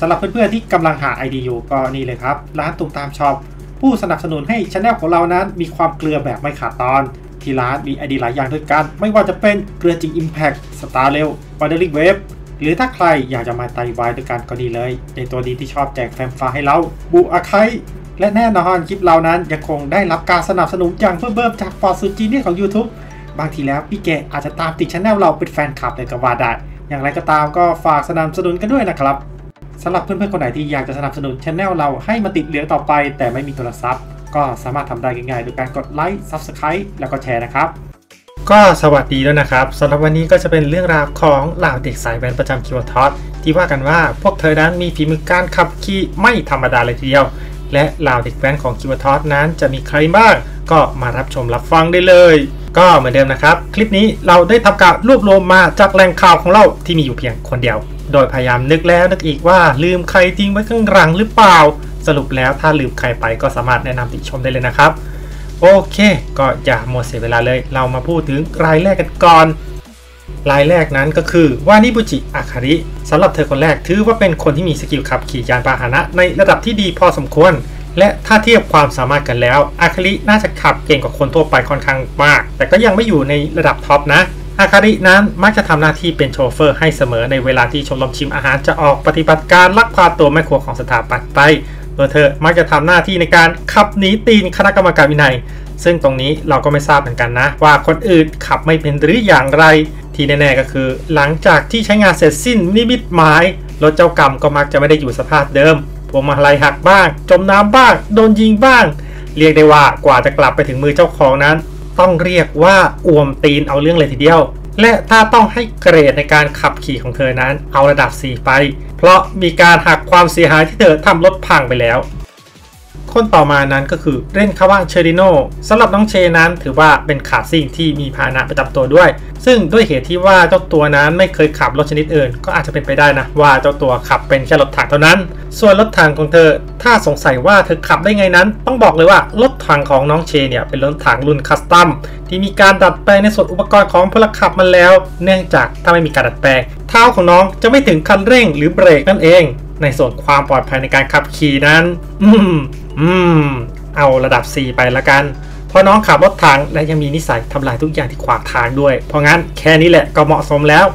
สำหรับเพื่อนๆที่กำลังหา ID อยู่ก็นี่เลยครับ ร้านตุ่มตามช็อปผู้สนับสนุนให้ช anel ของเรานั้นมีความเกลือแบบไม่ขาดตอน ที่ร้านมี ID หลายอย่างด้วยกัน ไม่ว่าจะเป็นเกลือจริง Impact Star เร็ว w a n d e r i n g Wave หรือถ้าใครอยากจะมาไต่วายด้วยกันก็ดีเลย ในตัวดีที่ชอบแจกแฟมฟ้าให้เราบูอาไคและแน่นอนคลิปเรานั้นยังคงได้รับการสนับสนุนอย่างเพิ่มเติมจากฟอร์ซูจีเนียของ YouTube บางทีแล้วพี่แกอาจจะตามติดช anel เราเป็นแฟนคลับเลยก็ว่าได้อย่างไรก็ตามก็ฝากสนับสนุนกันด้วยนะครับ สำหรับเพื่อนๆคนไหนที่อยากจะสนับสนุนช anel เราให้มาติดเหลืองต่อไป แต่ไม่มีโทรศัพท์ ก็สามารถทำได้ง่ายๆโดยการกดไลค์ Subscribe แล้วก็แชร์นะครับ ก็สวัสดีด้วยนะครับสำหรับวันนี้ก็จะเป็นเรื่องราวของเหล่าเด็กสายแว้นประจำคิวทอสที่ว่ากันว่าพวกเธอนั้นมีฝีมือการขับขี่ไม่ธรรมดาเลยทีเดียว และเหล่าเด็กแว้นของคิวทอสนั้นจะมีใครบ้างก็มารับชมรับฟังได้เลยก็เหมือนเดิมนะครับ คลิปนี้เราได้ทำการรวบรวมมาจากแหล่งข่าวของเราที่มีอยู่เพียงคนเดียว โดยพยายามนึกแล้วนึกอีกว่าลืมใครทิ้งไว้ข้างหลังหรือเปล่า สรุปแล้วถ้าลืมใครไปก็สามารถแนะนำติชมได้เลยนะครับ โอเค ก็อย่าหมัวเสียเวลาเลย เรามาพูดถึงรายแรกกันก่อนรายแรกนั้นก็คือวานิบุจิอาคาริสำหรับเธอคนแรกถือว่าเป็นคนที่มีสกิลขับขี่ยานพาหนะในระดับที่ดีพอสมควร และถ้าเทียบความสามารถกันแล้วอาคาริน่าจะขับเก่งกว่าคนทั่วไปค่อนข้างมาก แต่ก็ยังไม่อยู่ในระดับท็อปนะ อาคารินั้นมักจะทำหน้าที่เป็นโชเฟอร์ให้เสมอในเวลาที่ชมรมชิมอาหารจะออกปฏิบัติการลักพาตัวแม่ครัวของสถาปัตย์ไป โดยเธอมักจะทำหน้าที่ในการขับหนีตีนคณะกรรมการวินัย ซึ่งตรงนี้เราก็ไม่ทราบเหมือนกันนะ ว่าคนอื่นขับไม่เป็นหรืออย่างไร ที่แน่ๆก็คือ หลังจากที่ใช้งานเสร็จสิ้นนิมิตหมายรถเจ้ากรรมก็มักจะไม่ได้อยู่สภาพเดิมพวงมาลัยหักบ้าง จมน้ำบ้าง โดนยิงบ้าง เรียกได้ว่ากว่าจะกลับไปถึงมือเจ้าของนั้น ต้องเรียกว่าอวมตีนเอาเรื่องเลยทีเดียว และถ้าต้องให้เกรดในการขับขี่ของเธอนั้นเอาระดับ 4 ไป เพราะมีการหักความเสียหายที่เธอทำรถพังไปแล้ว คนต่อมานั้นก็คือเรนคาวาเชริโนสำหรับน้องเชนั้นถือว่าเป็นขาซิ่งที่มีพาหนะประจำตัวด้วย ซึ่งด้วยเหตุที่ว่าเจ้าตัวนั้นไม่เคยขับรถชนิดอื่น ก็อาจจะเป็นไปได้นะว่าเจ้าตัวขับเป็นแค่รถถังเท่านั้น ส่วนรถถังของเธอ ถ้าสงสัยว่าเธอขับได้ไงนั้น ต้องบอกเลยว่ารถถังของน้องเชเนี่ยเป็นรถถังรุ่นคัสตัมที่มีการดัดแปลงในส่วนอุปกรณ์ของพลขับมาแล้ว เนื่องจากถ้าไม่มีการดัดแปลงเท้าของน้องจะไม่ถึงคันเร่งหรือเบรกนั่นเอง ในส่วนความปลอดภัยในการขับขี่นั้น อืม อืม เอาระดับ4ไปละกัน เพราะน้องขับรถถังและยังมีนิสัยทำลายทุกอย่างที่ขวางทางด้วย เพราะงั้นแค่นี้แหละก็เหมาะสมแล้ว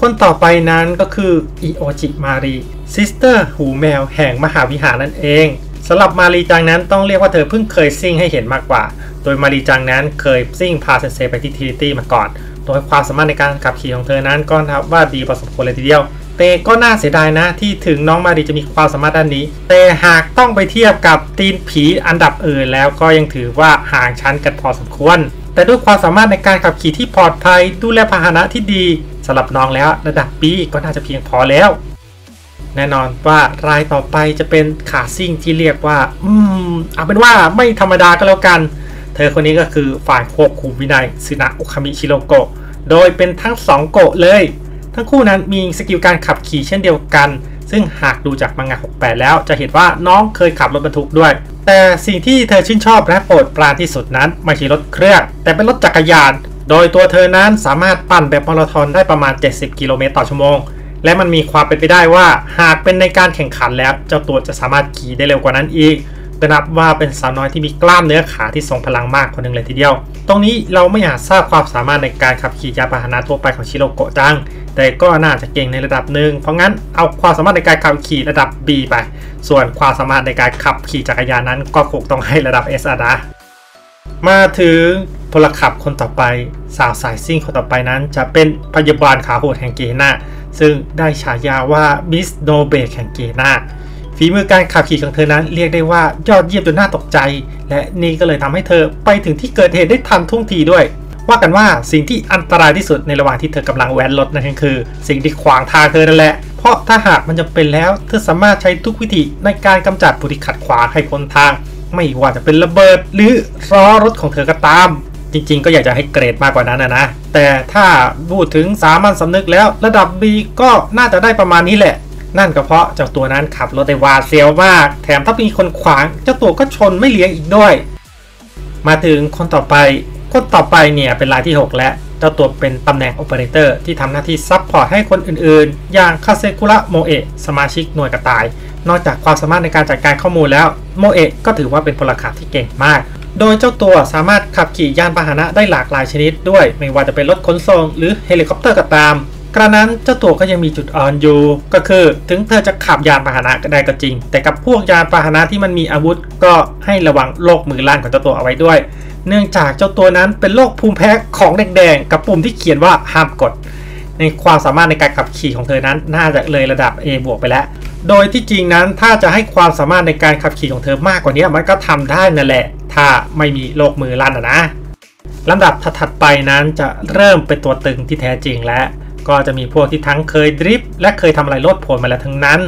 คนต่อไปนั้นก็คืออิโอจิมารี sister หูแมวแห่งมหาวิหารนั่นเองสำหรับมารีจังนั้นต้องเรียกว่าเธอเพิ่งเคยซิ่งให้เห็นมากกว่า โดยมารีจังนั้นเคยซิ่งพาเซนเซไปที่ทีตี้มาก่อน โดยความสามารถในการขับขี่ของเธอนั้นก็นับว่าดีพอสมควรเลยทีเดียว แต่ก็น่าเสียดายนะที่ถึงน้องมารีจะมีความสามารถด้านนี้ แต่หากต้องไปเทียบกับตีนผีอันดับอื่นแล้วก็ยังถือว่าห่างชั้นกันพอสมควร แต่ด้วยความสามารถในการขับขี่ที่ปลอดภัยดูแลพาหนะที่ดีสำหรับน้องแล้วระดับปีก็น่าจะเพียงพอแล้ว แน่นอนว่ารายต่อไปจะเป็นขาซิ่งที่เรียกว่า อืมเอาเป็นว่าไม่ธรรมดาก็แล้วกัน เธอคนนี้ก็คือฝ่ายควบคุมวินัยซึนะอุคามิชิโรโกะโดยเป็นทั้งสองโกะเลย ทั้งคู่นั้นมีสกิลการขับขี่เช่นเดียวกัน ซึ่งหากดูจากมังงะ 68 แล้วจะเห็นว่าน้องเคยขับรถบรรทุกด้วย แต่สิ่งที่เธอชื่นชอบและโปรดปรานที่สุดนั้นไม่ใช่รถเครื่อง แต่เป็นรถจักรยาน โดยตัวเธอนั้นสามารถปั่นแบบมาราธอนได้ประมาณ 70 กิโลเมตรต่อชั่วโมง และมันมีความเป็นไปได้ว่า หากเป็นในการแข่งขันแล้ว เจ้าตัวจะสามารถขี่ได้เร็วกว่านั้นอีก ก็นับว่าเป็นสาวน้อยที่มีกล้ามเนื้อขาที่ทรงพลังมากคนหนึ่งเลยทีเดียว ตรงนี้เราไม่อาจทราบความสามารถในการขับขี่ยานพาหนะทั่วไปของชิโรโกะจัง แต่ก็น่าจะเก่งในระดับหนึ่ง เพราะงั้นเอาความสามารถในการขับขี่ระดับ B ไป ส่วนความสามารถในการขับขี่จักรยานนั้น ก็คงต้องให้ระดับ S อะนะมาถึงพลขับคนต่อไปสาวสายซิ่งคนต่อไปนั้น จะเป็นพยาบาลขาโหดแห่งเกนาซึ่งได้ฉายาว่ามิสโนเบกแห่งเกนา ฝีมือการขับขี่ของเธอนั้นเรียกได้ว่ายอดเยี่ยมจนน่าตกใจ และนี่ก็เลยทำให้เธอไปถึงที่เกิดเหตุได้ทันท่วงทีด้วย ว่ากันว่าสิ่งที่อันตรายที่สุดในระหว่างที่เธอกำลังแว้นรถนั่นก็คือ สิ่งที่ขวางทางเธอนั่นแหละ เพราะถ้าหากมันจะเป็นแล้วเธอสามารถใช้ทุกวิธีในการกำจัดผู้ที่ขัดขวางให้พ้นทาง ไม่ว่าจะเป็นระเบิด หรือล้อรถของเธอก็ตามจริงๆ ก็อยากจะให้เกรดมากกว่านั้นนะนะ แต่ถ้าพูดถึงสามัญสำนึกแล้วระดับ B ก็น่าจะได้ประมาณนี้แหละ นั่นก็เพราะเจ้าตัวนั้นขับรถได้หวาดเสียวมาก แถมถ้ามีคนขวาง เจ้าตัวก็ชนไม่เลี้ยงอีกด้วย มาถึงคนต่อไป คนต่อไปเนี่ยเป็นรายที่ 6 แล้วเจ้าตัวเป็นตำแหน่งโอเปอเรเตอร์ที่ทำหน้าที่ support ให้คนอื่นๆ อย่างคาเซกุระโมเอะสมาชิกหน่วยกระต่าย นอกจากความสามารถในการจัดการข้อมูลแล้วโมเอะก็ถือว่าเป็นพลขับที่เก่งมากโดยเจ้าตัวสามารถขับขี่ยานพาหนะได้หลากหลายชนิดด้วย ไม่ว่าจะเป็นรถขนส่งหรือเฮลิคอปเตอร์ก็ตาม กระนั้นเจ้าตัวก็ยังมีจุดอ่อนอยู่ ก็คือถึงเธอจะขับยานพาหนะก็ได้ก็จริง แต่กับพวกยานพาหนะที่มันมีอาวุธก็ให้ระวังโรคมือลั่นของเจ้าตัวเอาไว้ด้วย เนื่องจากเจ้าตัวนั้นเป็นโรคภูมิแพ้ของแดงๆกับปุ่มที่เขียนว่าห้ามกด ในความสามารถในการขับขี่ของเธอนั้นน่าจะเลยระดับ A บวกไปแล้ว โดยที่จริงนั้นถ้าจะให้ความสามารถในการขับขี่ของเธอมากกว่านี้มันก็ทำได้นั่นแหละ ถ้าไม่มีโรคมือลั่นนะลำดับถัดไปนั้นจะเริ่มเป็นตัวตึงที่แท้จริงแล้ว ก็จะมีพวกที่ทั้งเคยดริฟต์และเคยทำอะไรโลดโผนมาแล้วทั้งนั้น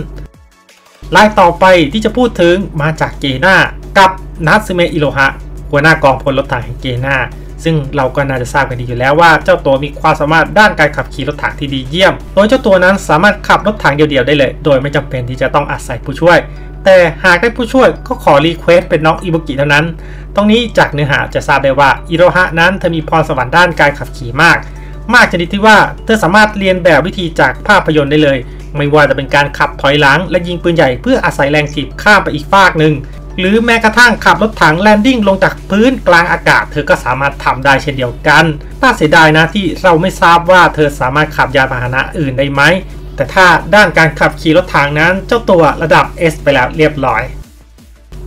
รายต่อไปที่จะพูดถึงมาจากเกน่ากับนัทซึเมอิโรฮะหัวหน้ากองพลรถถังแห่งเกน่าซึ่งเราก็น่าจะทราบกันดีอยู่แล้วว่าเจ้าตัวมีความสามารถด้านการขับขี่รถถังที่ดีเยี่ยม โดยเจ้าตัวนั้นสามารถขับรถถังเดี่ยวๆได้เลย โดยไม่จำเป็นที่จะต้องอาศัยผู้ช่วย แต่หากได้ผู้ช่วยก็ขอ request เป็นน้องอิบุกิเท่านั้น ตรงนี้จากเนื้อหาจะทราบได้ว่าอิโรฮะนั้นเธอมีพรสวรรค์ด้านการขับขี่มาก มากชนิดที่ว่าเธอสามารถเลียนแบบวิธีจากภาพยนตร์ได้เลย ไม่ว่าจะเป็นการขับถอยหลังและยิงปืนใหญ่เพื่ออาศัยแรงถีบข้ามไปอีกฟากหนึ่งหรือแม้กระทั่งขับรถถัง landing ลงจากพื้นกลางอากาศ เธอก็สามารถทำได้เช่นเดียวกันน่าเสียดายนะที่เราไม่ทราบว่าเธอสามารถขับยานพาหนะอื่นได้ไหม แต่ถ้าด้านการขับขี่รถถังนั้นเจ้าตัวระดับ S ไปแล้วเรียบร้อย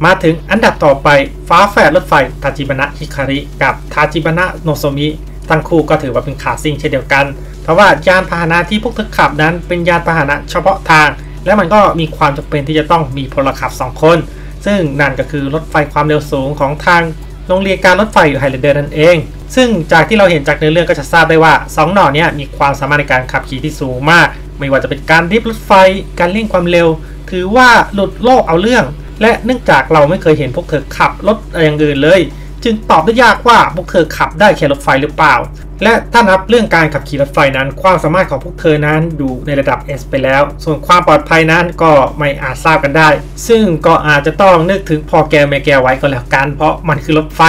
มาถึงอันดับต่อไปฝาแฝดรถไฟทาจิบานะฮิคาริ กับทาจิบานะโนโซมิ ทั้งคู่ก็ถือว่าเป็นขาซิ่งเช่นเดียวกัน เพราะว่ายานพาหนะที่พวกเธอขับนั้นเป็นยานพาหนะเฉพาะทาง และมันก็มีความจำเป็นที่จะต้องมีพลขับ 2 คน ซึ่งนั่นก็คือรถไฟความเร็วสูงของทางโรงเรียนการรถไฟอยู่ไฮเลนเดอร์นั่นเอง ซึ่งจากที่เราเห็นจากเนื้อเรื่องก็จะทราบได้ว่า 2 หน่อเนี้มีความสามารถในการขับขี่ที่สูงมาก ไม่ว่าจะเป็นการดิฟรถไฟ การเร่งความเร็ว ถือว่าหลุดโลกเอาเรื่อง และเนื่องจากเราไม่เคยเห็นพวกเธอขับรถอย่างอื่นเลย จึงตอบได้ยากว่าพวกเธอขับได้แค่รถไฟหรือเปล่า และถ้านับเรื่องการขับขี่รถไฟนั้น ความสามารถของพวกเธอนั้นอยู่ในระดับ S ไปแล้ว ส่วนความปลอดภัยนั้นก็ไม่อาจทราบกันได้ ซึ่งก็อาจจะต้องนึกถึงพอแกแมแกไว้ก็แล้วกัน เพราะมันคือรถไฟ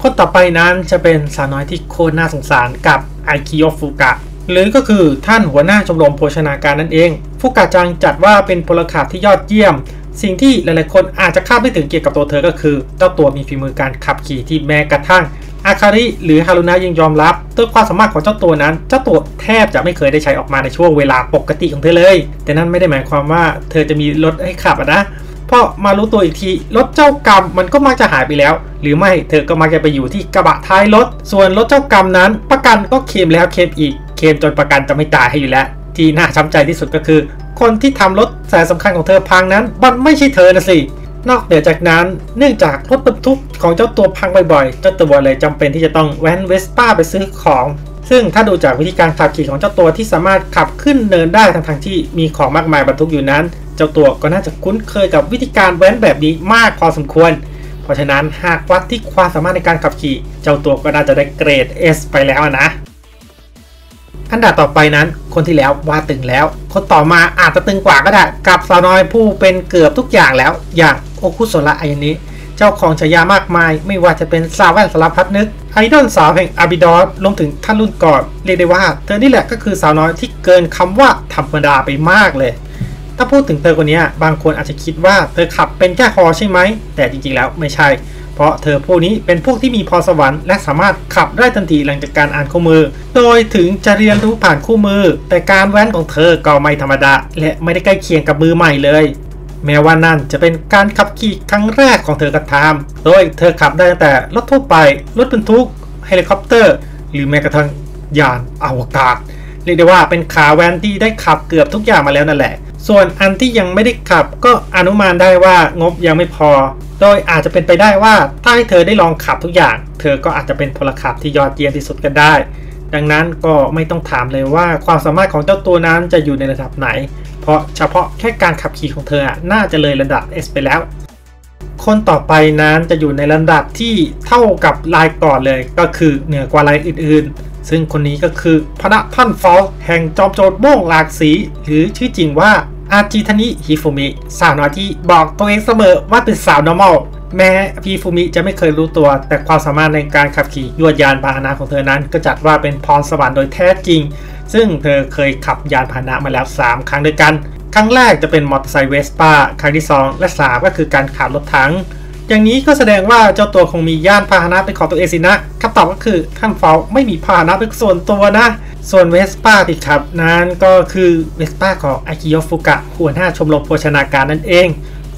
คนต่อไปนั้นจะเป็นสาวน้อยที่โคตรน่าสงสารกับไอคิโอฟุกะหรือก็คือท่านหัวหน้าชมรมโภชนาการนั่นเอง ฟุกะจังจัดว่าเป็นพลขับที่ยอดเยี่ยม สิ่งที่หลายๆคนอาจจะคาดไม่ถึงเกี่ยวกับตัวเธอก็คือเจ้าตัวมีฝีมือการขับขี่ที่แม้กระทั่งอาคาริหรือฮารุนะยังยอมรับด้วยความสามารถของเจ้าตัวนั้น เจ้าตัวแทบจะไม่เคยได้ใช้ออกมาในช่วงเวลาปกติของเธอเลย แต่นั่นไม่ได้หมายความว่าเธอจะมีรถให้ขับนะเพราะมารู้ตัวอีกทีรถเจ้ากรรมมันก็มักจะหายไปแล้ว หรือไม่เธอก็มักจะไปอยู่ที่กระบะท้ายรถส่วนรถเจ้ากรรมนั้น ประกันก็เคลมแล้วเคลมอีกเคลมจนประกันจะไม่จ่ายให้อยู่แล้ว ที่น่าช้ำใจที่สุดก็คือ คนที่ทำรถสายสำคัญของเธอพังนั้น มันไม่ใช่เธอนะสิ นอกเหนือจากนั้นเนื่องจากรถบรรทุกของเจ้าตัวพังบ่อยๆ เจ้าตัวเลยจำเป็นที่จะต้องแว้นเวสป้าไปซื้อของ ซึ่งถ้าดูจากวิธีการขับขี่ของเจ้าตัวที่สามารถขับขึ้นเนินได้ทั้งๆที่มีของมากมายบรรทุกอยู่นั้น เจ้าตัวก็น่าจะคุ้นเคยกับวิธีการแว้นแบบนี้มากพอสมควรเพราะฉะนั้นหากวัดที่ความสามารถในการขับขี่ เจ้าตัวก็น่าจะได้เกรด S ไปแล้วนะ อันดับต่อไปนั้น คนที่แล้วว่าตึงแล้ว คนต่อมาอาจจะตึงกว่าก็ได้ กับสาวน้อยผู้เป็นเกือบทุกอย่างแล้ว อย่างโอคุโซระอายานิเจ้าของฉายามากมาย ไม่ว่าจะเป็นสาวแว่นสารพัดนึก ไอดอลสาวแห่งอาบิดอสรวมถึงท่านรุ่นก่อน เรียกได้ว่า เธอนี่แหละก็คือสาวน้อยที่เกินคำว่าธรรมดาไปมากเลย ถ้าพูดถึงเธอคนนี้บางคนอาจจะคิดว่าเธอขับเป็นแค่ฮอใช่ไหม แต่จริงๆแล้วไม่ใช่ เพราะเธอพวกนี้เป็นพวกที่มีพรสวรรค์และสามารถขับได้ทันทีหลังจากการอ่านคู่มือ โดยถึงจะเรียนรู้ผ่านคู่มือ แต่การแว้นของเธอก็ไม่ธรรมดา และไม่ได้ใกล้เคียงกับมือใหม่เลย แม้ว่านั่นจะเป็นการขับขี่ครั้งแรกของเธอก็ตาม โดยเธอขับได้ตั้งแต่รถทั่วไป รถบรรทุก เฮลิคอปเตอร์ หรือแม้กระทั่งยานอวกาศ เรียกได้ว่าเป็นขาแวนที่ได้ขับเกือบทุกอย่างมาแล้วนั่นแหละ ส่วนอันที่ยังไม่ได้ขับก็อนุมานได้ว่างบยังไม่พอ โดยอาจจะเป็นไปได้ว่าถ้าให้เธอได้ลองขับทุกอย่าง เธอก็อาจจะเป็นพลขับที่ยอดเยี่ยมที่สุดก็ได้ ดังนั้นก็ไม่ต้องถามเลยว่าความสามารถของเจ้าตัวนั้นจะอยู่ในระดับไหน เพราะเฉพาะแค่การขับขี่ของเธอน่าจะเลยระดับ S ไปแล้ว คนต่อไปนั้นจะอยู่ในระดับที่เท่ากับลายก่อนเลย ก็คือเหนือกว่าลายอื่นๆ ซึ่งคนนี้ก็คือพระท่านฟอลแห่งจอมโจรโม่งหลากสี หรือชื่อจริงว่า อาจิทานิฮิฟุมิสาวน้อยที่บอกตัวเองเสมอว่าเป็นสาว normal แม้พีฟูมิจะไม่เคยรู้ตัว แต่ความสามารถในการขับขี่ยวดยานพาหนะของเธอนั้น ก็จัดว่าเป็นพรสวรรค์โดยแท้จริง ซึ่งเธอเคยขับยานพาหนะมาแล้ว 3 ครั้งด้วยกัน ครั้งแรกจะเป็นมอเตอร์ไซค์เวสป้าครั้งที่ 2 และ 3 ก็คือการขับรถถังอย่างนี้ก็แสดงว่าเจ้าตัวคงมียานพาหนะเป็นของตัวเองสินะคำตอบก็คือท่านเฟลไม่มีพาหนะเป็นส่วนตัวนะ ส่วนเวสป้าที่ขับนั้นก็คือเวสป้าของไอคิโยฟูกะหัวหน้าชมรมโภชนาการนั่นเอง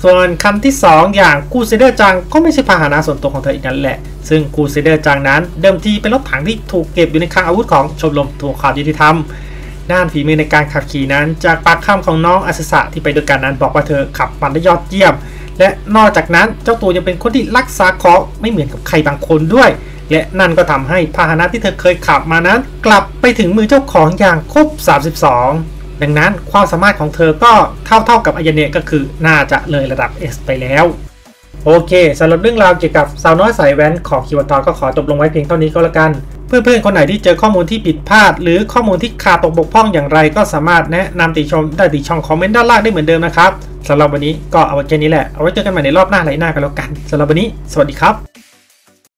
ส่วนคันที่ 2 อย่างกูเซเดอร์จังก็ไม่ใช่พาหนะส่วนตัวของเธออีกนั่นแหละ ซึ่งกูเซเดอร์จังนั้น เดิมทีเป็นรถถังที่ถูกเก็บอยู่ในคลังอาวุธของชมรมทวงความยุติธรรมด้านฝีมือในการขับขี่นั้น จากปากคำของน้องอาซึสะที่ไปด้วยกันนั้นบอกว่าเธอขับมันได้ยอดเยี่ยม และนอกจากนั้นเจ้าตัวยังเป็นคนที่รักษาของไม่เหมือนกับใครบางคนด้วย และนั่นก็ทำให้พาหนะที่เธอเคยขับมานั้น กลับไปถึงมือเจ้าของอย่างครบ 32 ดังนั้นความสามารถของเธอก็เท่าเท่าๆกับอายเนะก็คือน่าจะเลยระดับ S ไปแล้ว โอเคสำหรับเรื่องราวเกี่ยวกับสาวน้อยสายแว้นของคิวตอนก็ขอจบลงไว้เพียงเท่านี้ก็แล้วกันเพื่อนๆ คนไหนที่เจอข้อมูลที่ผิดพลาด หรือข้อมูลที่ขาดตกบกพร่องอย่างไร ก็สามารถแนะนำติชมได้ที่ช่องคอมเมนต์ด้านล่างได้เหมือนเดิมนะครับสำหรับวันนี้ก็เอาไว้แค่นี้แหละ เอาไว้เจอกันใหม่ในรอบหน้าไรหน้ากันแล้วกันสำหรับวันนี้ สวัสดีครับ